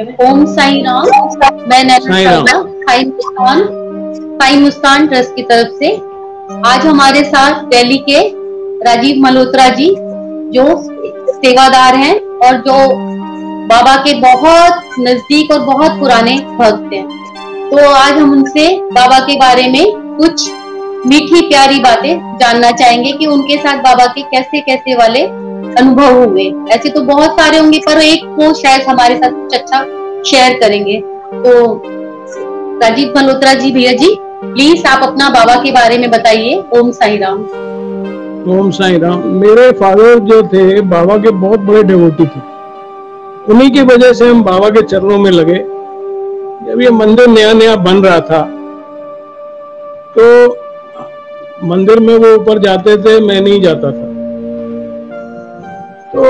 ओम साई राम। मैं साई मुस्कान ट्रस्ट की तरफ़ से। आज हमारे साथ दिल्ली के राजीव मल्होत्रा जी जो सेवादार हैं और जो बाबा के बहुत नज़दीक और बहुत पुराने भक्त हैं। तो आज हम उनसे बाबा के बारे में कुछ मीठी प्यारी बातें जानना चाहेंगे कि उनके साथ बाबा के कैसे कैसे वाले अनुभव हुए ऐसे तो बहुत सारे होंगे, पर एक को शायद हमारे साथ कुछ अच्छा शेयर करेंगे। तो राजीव मल्होत्रा जी, भैया जी प्लीज़ आप अपना बाबा के बारे में बताइए। ओम साई राम। ओम साई राम। मेरे फादर जो थे, बाबा के बहुत बड़े डिवोटी थे। उन्हीं की वजह से हम बाबा के चरणों में लगे। जब ये मंदिर नया नया बन रहा था तो मंदिर में वो ऊपर जाते थे, मैं नहीं जाता था। तो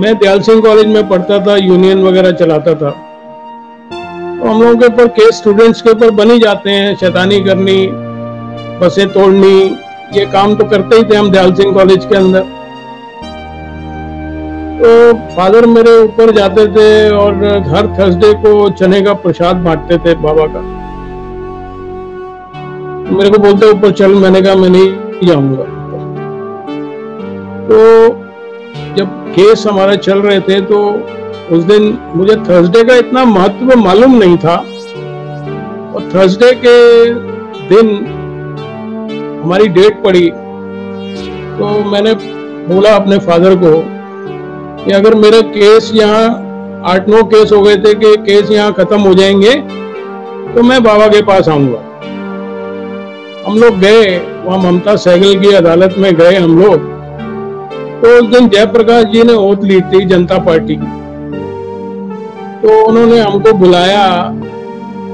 मैं दयाल सिंह कॉलेज में पढ़ता था, यूनियन वगैरह चलाता था। तो हम लोगों के ऊपर केस स्टूडेंट्स के ऊपर बनी जाते हैं, शैतानी करनी, बसें तोड़नी, ये काम तो करते ही थे हम दयाल सिंह कॉलेज के अंदर। तो फादर मेरे ऊपर जाते थे और हर थर्सडे को चने का प्रसाद बांटते थे बाबा का। मेरे को बोलते ऊपर चल, मैंने कहा, मैं नहीं जाऊँगा। तो जब केस हमारे चल रहे थे तो उस दिन मुझे थर्सडे का इतना महत्व मालूम नहीं था। और थर्सडे के दिन हमारी डेट पड़ी। तो मैंने बोला अपने फादर को कि अगर मेरे केस यहाँ आठ नौ केस हो गए थे कि केस यहाँ खत्म हो जाएँगे तो मैं बाबा के पास आऊँगा। हम लोग गए, वहाँ ममता सहगल की अदालत में गए हम लोग। तो उस दिन जयप्रकाश जी ने ओत ली थी जनता पार्टी की। तो उन्होंने हमको बुलाया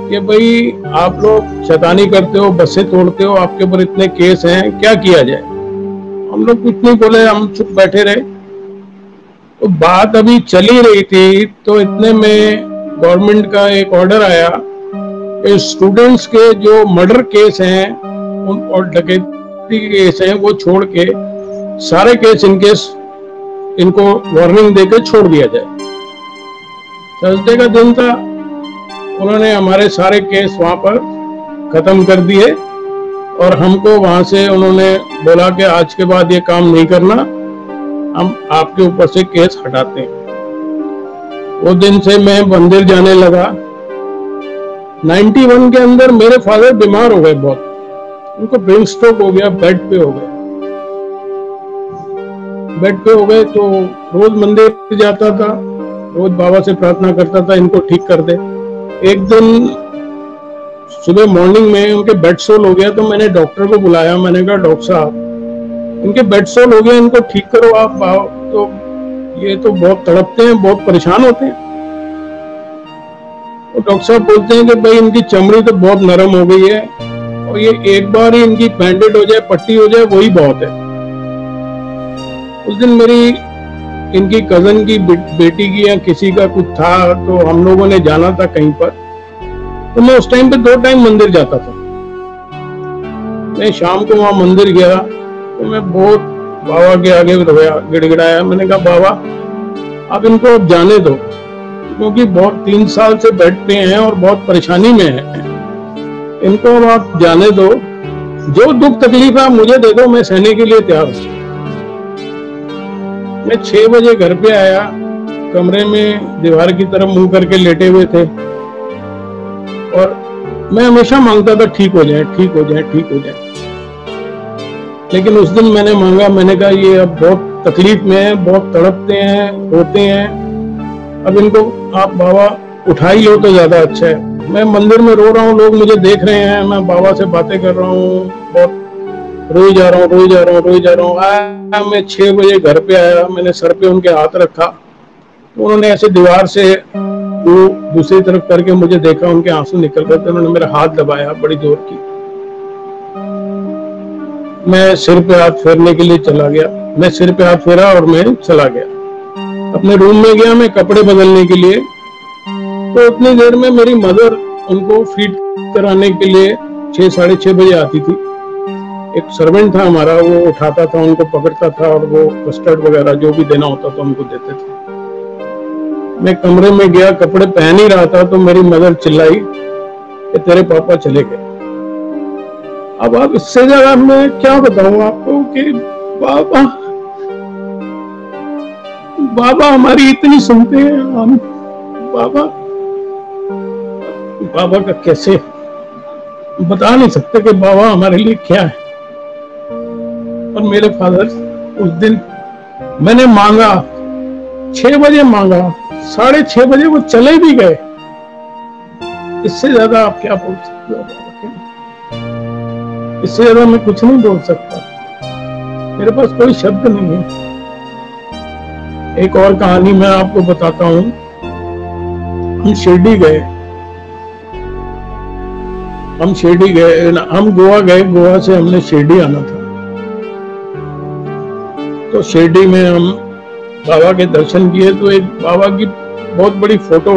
कि भाई, आप लोग शैतानी करते हो, बसें तोड़ते हो, आपके ऊपर इतने केस हैं, क्या किया जाए? हम लोग कुछ नहीं बोले, हम चुप बैठे रहे। तो बात अभी चली रही थी तो इतने में गवर्नमेंट का एक ऑर्डर आया कि स्टूडेंट्स के जो मर्डर केस हैं, उन और डकैती के केस हैं, वो छोड़ के सारे केस इनके इनको वार्निंग देकर छोड़ दिया जाए। थर्सडे का दिन था, उन्होंने हमारे सारे केस वहाँ पर खत्म कर दिए और हमको वहाँ से उन्होंने बोला कि आज के बाद ये काम नहीं करना, हम आपके ऊपर से केस हटाते हैं। वो दिन से मैं मंदिर जाने लगा। 91 के अंदर मेरे फादर बीमार हो गए बहुत। उनको ब्रेन स्ट्रोक हो गया, बेड पे हो गए बेड पे हो गए तो रोज मंदिर जाता था, रोज बाबा से प्रार्थना करता था, इनको ठीक कर दे। एक दिन सुबह मॉर्निंग में उनके बेड सोल हो गया तो मैंने डॉक्टर को बुलाया, मैंने कहा डॉक्टर साहब, इनके बेड सोल हो गया, इनको ठीक करो आप तो ये तो बहुत तड़पते हैं, बहुत परेशान होते हैं। तो डॉक्टर साहब बोलते हैं कि भाई, इनकी चमड़ी तो बहुत नरम हो गई है और ये एक बार ही इनकी बैंडेड हो जाए, पट्टी हो जाए, वही बहुत है। उस दिन मेरी इनकी कज़न की बेटी की या किसी का कुछ था तो हम लोगों ने जाना था कहीं पर। तो मैं उस टाइम पे दो टाइम मंदिर जाता था। मैं शाम को वहाँ मंदिर गया तो मैं बहुत बाबा के आगे रोया, गिड़गिड़ाया। मैंने कहा, बाबा, आप इनको अब जाने दो, क्योंकि बहुत तीन साल से पे हैं और बहुत परेशानी में है। इनको अब आप जाने दो। जो दुख तकलीफ़ है मुझे दे दो, मैं सहने के लिए तैयार हूँ। मैं छह बजे घर पे आया, कमरे में दीवार की तरफ़ मुँह करके लेटे हुए थे। और मैं हमेशा माँगता था, ठीक हो जाए, ठीक हो जाए, ठीक हो जाए। लेकिन उस दिन मैंने मांगा, मैंने कहा, ये अब बहुत तकलीफ़ में है, बहुत तड़पते हैं, रोते हैं। अब इनको आप बाबा उठाई हो तो ज़्यादा अच्छा है। मैं मंदिर में रो रहा हूँ, लोग मुझे देख रहे हैं, मैं बाबा से बातें कर रहा हूँ, बहुत रोई जा रहा हूँ, रोई जा रहा हूँ, रोई जा रहा हूँ। आया मैं छह बजे घर पे आया, मैंने सर पे उनके हाथ रखा। तो उन्होंने ऐसे दीवार से वो दूसरी तरफ़ करके मुझे देखा, उनके आँसू निकल रहे थे उन्होंने मेरा हाथ दबाया बड़ी ज़ोर की। मैं सिर पे हाथ फेरने के लिए चला गया। मैं सिर पे हाथ फेरा और मैं चला गया। अपने रूम में गया मैं कपड़े बदलने के लिए। तो उतनी देर में मेरी मदर उनको फ़ीड कराने के लिए छह, साढ़े छह बजे आती थी। एक सर्वेंट था हमारा, वो उठाता था, उनको पकड़ता था और वो कस्टर्ड वगैरह जो भी देना होता था उनको देते थे। मैं कमरे में गया, कपड़े पहन ही रहा था तो मेरी मदर चिल्लाई कि तेरे पापा चले गए। अब आप इससे ज़्यादा मैं क्या बताऊँ आपको कि बाबा बाबा हमारी इतनी सुनते हैं, हम बाबा बाबा का कैसे बता नहीं सकते कि बाबा हमारे लिए क्या है। और मेरे फादर, उस दिन मैंने मांगा, छह बजे मांगा, साढ़े छह बजे वो चले भी गए। इससे ज़्यादा आप क्या बोल सकते हो इससे ज़्यादा मैं कुछ नहीं बोल सकता। मेरे पास कोई शब्द नहीं है। एक और कहानी मैं आपको बताता हूँ। हम शिरडी गए। हम शिरडी गए, हम गोवा गए। गोवा से हमने शिरडी आना था। तो शिरडी में हम बाबा के दर्शन किए तो एक बाबा की बहुत बड़ी फ़ोटो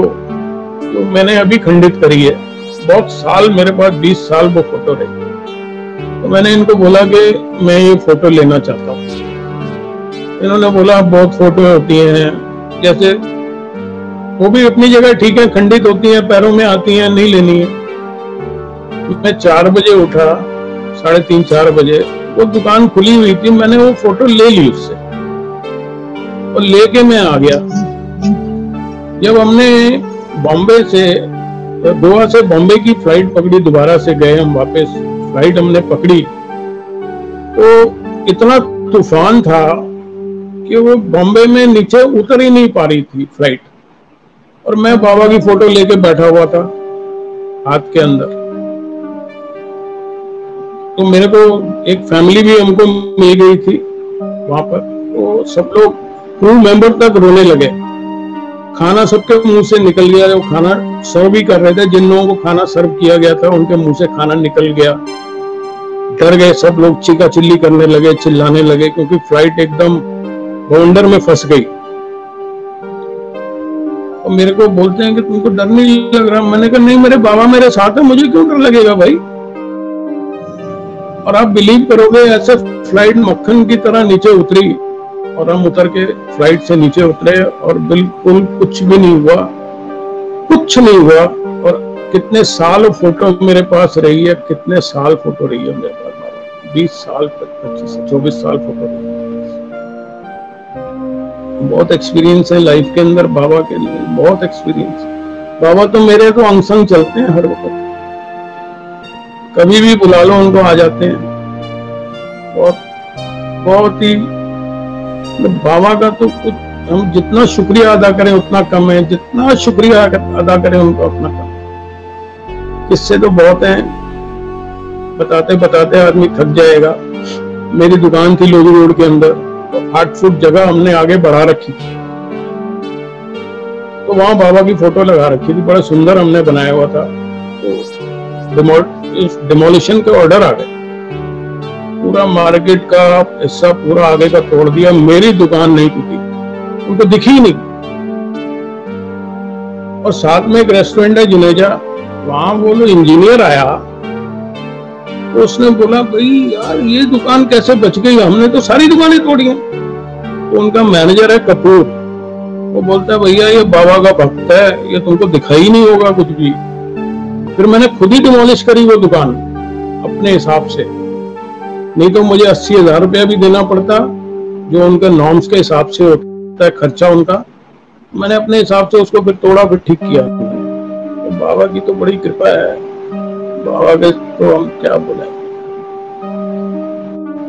तो मैंने अभी खंडित करी है। बहुत साल मेरे पास 20 साल वो फ़ोटो रही। तो मैंने इनको बोला कि मैं ये फ़ोटो लेना चाहता हूँ। इन्होंने बोला बहुत फ़ोटो होती हैं। जैसे वो भी अपनी जगह ठीक है, खंडित होती हैं, पैरों में आती हैं, नहीं लेनी है। मैं चार बजे उठा, साढ़े तीन, चार बजे वो दुकान खुली हुई थी, मैंने वो फ़ोटो ले ली उससे। और लेके मैं आ गया। जब हमने बॉम्बे से, गोवा से बॉम्बे की फ़्लाइट पकड़ी, दोबारा से गए हम वापस, फ़्लाइट हमने पकड़ी। तो इतना तूफ़ान था कि वो बॉम्बे में नीचे उतर ही नहीं पा रही थी फ़्लाइट। और मैं बाबा की फ़ोटो लेके बैठा हुआ था, हाथ के अंदर। तो मेरे को एक फैमिली भी हमको मिल गई थी वहाँ पर। तो सब लोग क्रू मेंबर तक रोने लगे। खाना सबके मुँह से निकल गया। जो खाना सर्व भी कर रहे थे। जिन लोगों को खाना सर्व किया गया था, उनके मुँह से खाना निकल गया। डर गए सब लोग। चिका चिल्ली करने लगे, चिल्लाने लगे, क्योंकि फ़्लाइट एकदम बवंडर में फंस गई। और मेरे को बोलते हैं कि तुमको डर नहीं लग रहा? मैंने कहा, नहीं, मेरे बाबा मेरे साथ है। मुझे क्यों डर लगेगा भाई? और आप बिलीव करोगे, ऐसे फ़्लाइट मक्खन की तरह नीचे उतरी और हम उतर के फ़्लाइट से नीचे उतरे और बिल्कुल कुछ भी नहीं हुआ, कुछ नहीं हुआ और कितने साल फ़ोटो मेरे पास रही है, कितने साल फ़ोटो रही है मेरे पास? बीस साल तक, पच्चीस चौबीस साल फ़ोटो बहुत एक्सपीरियंस है लाइफ के अंदर, बाबा के लिए बहुत एक्सपीरियंस बाबा तो मेरे तो अंग चलते हैं हर वक्त। कभी भी बुला लो, उनको आ जाते हैं। और बहुत ही मतलब बाबा का तो कुछ, हम जितना शुक्रिया अदा करें उतना कम है। जितना शुक्रिया अदा करें उनको अपना कम। इससे तो बहुत है। बताते बताते आदमी थक जाएगा। मेरी दुकान थी लोधी रोड के अंदर। तो आठ फुट जगह हमने आगे बढ़ा रखी थी। तो वहाँ बाबा की फ़ोटो लगा रखी थी। बड़ा सुंदर हमने बनाया हुआ था। डिमोलिशन के ऑर्डर आ गए। पूरा मार्केट का हिस्सा पूरा आगे का तोड़ दिया, मेरी दुकान नहीं टूटी। उनको दिखी नहीं। और साथ में एक रेस्टोरेंट है जुनेजा, वहाँ वो लोग इंजीनियर आया तो उसने बोला, भाई यार, ये दुकान कैसे बच गई? हमने तो सारी दुकानें तोड़ी हैं। तो उनका मैनेजर है कपूर। वो बोलता है, भैया, ये बाबा का भक्त है, ये तुमको दिखाई नहीं होगा कुछ भी। फिर मैंने खुद ही डिमोलिश करी वो दुकान अपने हिसाब से। नहीं तो मुझे अस्सी हज़ार रुपया भी देना पड़ता जो उनके नॉर्म्स के हिसाब से होता है खर्चा उनका। मैंने अपने हिसाब से उसको फिर तोड़ा फिर ठीक किया। तो बाबा की तो बड़ी कृपा है। बाबा के तो हम क्या बोले।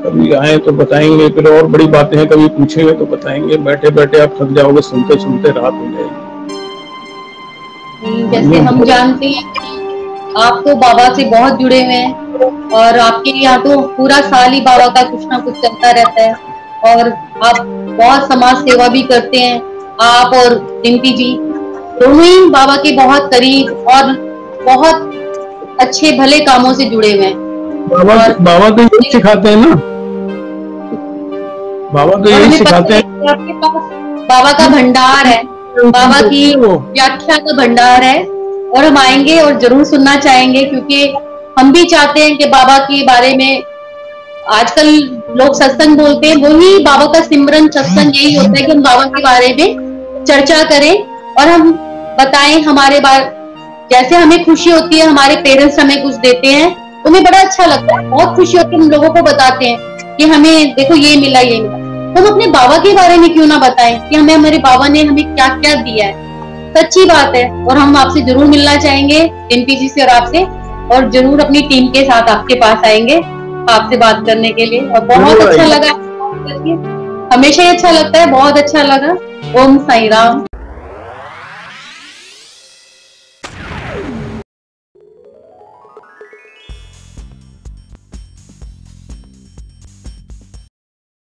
कभी आए तो बताएँगे फिर और बड़ी बातें हैं कभी पूछेंगे तो बताएँगे। बैठे बैठे आप थक जाओगे सुनते सुनते रात हो जाएगी। जैसे हम जानते हैं आप तो बाबा से बहुत जुड़े हुए हैं और आपके यहाँ तो पूरा साल ही बाबा का कुछ ना कुछ चलता रहता है और आप बहुत समाज सेवा भी करते हैं आप और डिम्पी जी। दोनों ही बाबा के बहुत करीब और बहुत अच्छे भले कामों से जुड़े हुए हैं। बाबा बाबा तो यही सिखाते हैं ना? बाबा तो यही सिखाते हैं। आपके पास बाबा का भंडार है बाबा की व्याख्या का भंडार है। और हम आएँगे और ज़रूर सुनना चाहेंगे, क्योंकि हम भी चाहते हैं कि बाबा के बारे में, आजकल लोग सत्संग बोलते हैं, वही बाबा का सिमरन सत्संग यही होता है कि हम बाबा के बारे में चर्चा करें और हम बताएँ हमारे बार, जैसे हमें खुशी होती है, हमारे पेरेंट्स हमें कुछ देते हैं, उन्हें बड़ा अच्छा लगता है, बहुत खुशी होती है, हम लोगों को बताते हैं कि हमें, देखो ये मिला ये मिला। तो हम अपने बाबा के बारे में क्यों ना बताएँ कि हमें, हमारे बाबा ने हमें क्या क्या दिया है? सच्ची बात है और हम आपसे ज़रूर मिलना चाहेंगे एनपीसी से और आपसे और ज़रूर अपनी टीम के साथ आपके पास आएँगे आपसे बात करने के लिए। और बहुत अच्छा लगा। हमेशा ही अच्छा लगता है बहुत अच्छा लगा। ओम साई राम।